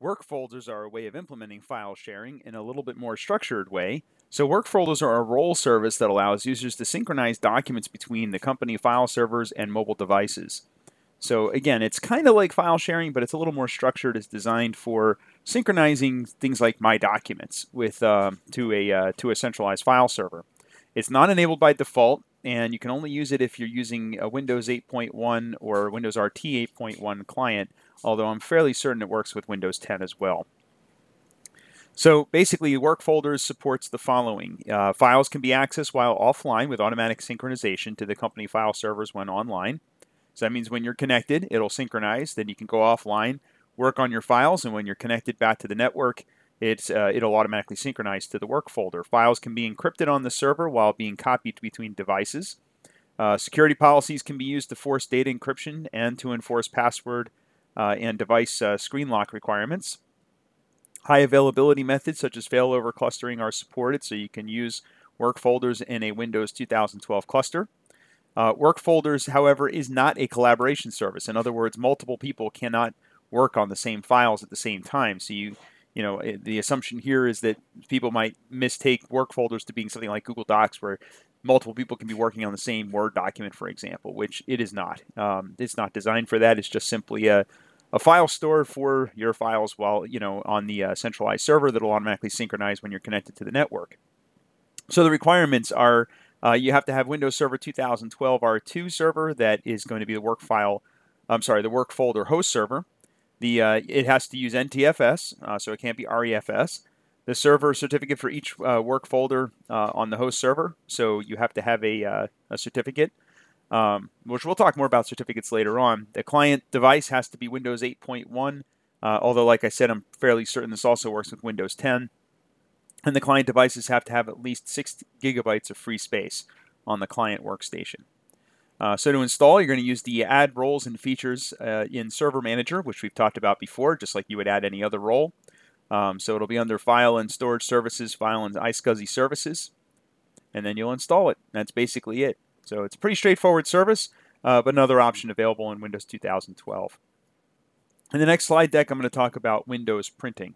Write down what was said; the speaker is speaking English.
Work folders are a way of implementing file sharing in a little bit more structured way. So work folders are a role service that allows users to synchronize documents between the company file servers and mobile devices. So again, it's kind of like file sharing, but it's a little more structured. It's designed for synchronizing things like My Documents with uh, to a uh, to a centralized file server. It's not enabled by default, and you can only use it if you're using a Windows 8.1 or Windows RT 8.1 client although I'm fairly certain it works with Windows 10 as well. So basically, Work Folders supports the following. Uh, files can be accessed while offline with automatic synchronization to the company file servers when online. So that means when you're connected, it'll synchronize. Then you can go offline, work on your files, and when you're connected back to the network, it's, uh, it'll automatically synchronize to the work folder. Files can be encrypted on the server while being copied between devices. Uh, security policies can be used to force data encryption and to enforce password uh, and device uh, screen lock requirements. High availability methods such as failover clustering are supported, so you can use work folders in a Windows 2012 cluster. Uh, work folders, however, is not a collaboration service. In other words, multiple people cannot work on the same files at the same time. So you, you know, the assumption here is that people might mistake work folders to being something like Google Docs, where multiple people can be working on the same Word document, for example, which it is not. Um, it's not designed for that. It's just simply a a file store for your files while you know on the uh, centralized server that'll automatically synchronize when you're connected to the network. So the requirements are uh, you have to have Windows Server 2012 R2 server that is going to be the work file. I'm sorry, the work folder host server. The uh, it has to use NTFS, uh, so it can't be REFS. The server certificate for each uh, work folder uh, on the host server, so you have to have a, a certificate um, which we'll talk more about certificates later on. The client device has to be Windows 8.1, uh, although, like I said, I'm fairly certain this also works with Windows 10. And the client devices have to have at least 6 gigabytes of free space on the client workstation. Uh, so to install, you're going to use the add roles and features uh, in Server Manager, which we've talked about before, just like you would add any other role. Um, so it'll be under File and Storage Services, File and iSCSI Services, and then you'll install it. That's basically it. So it's a pretty straightforward service, uh, but another option available in Windows 2012. In the next slide deck, I'm going to talk about Windows printing.